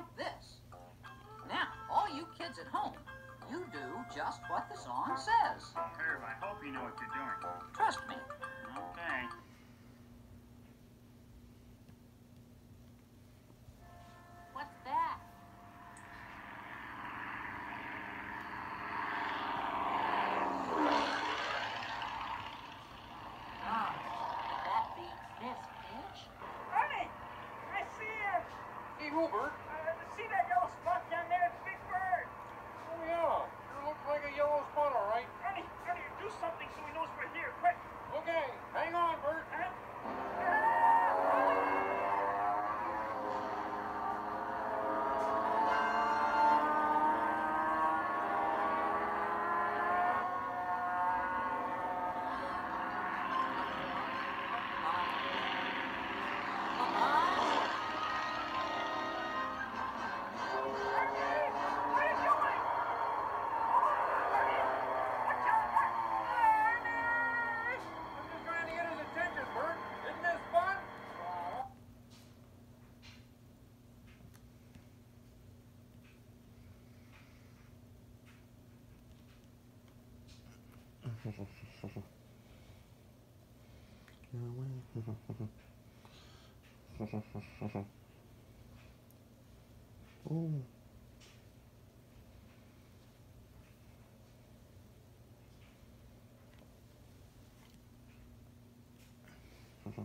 like this. Now, all you kids at home, you do just what the song says. Curve, I hope you know what you're doing. Trust me. Okay. What's that? Oh, that beats this, bitch. Ernie! I see it! Hey, Hoover. Oh. Uh-huh.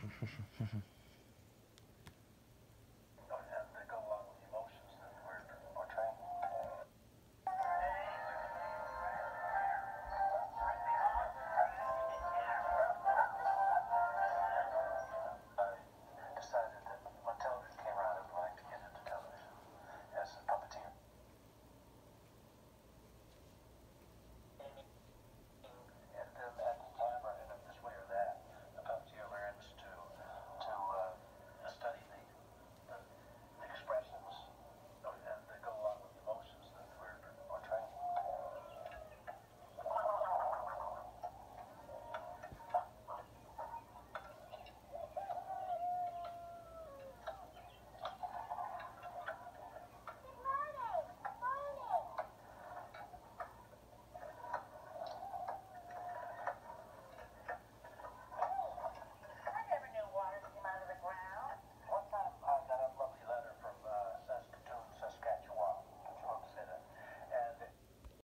Хорошо, хорошо, хорошо.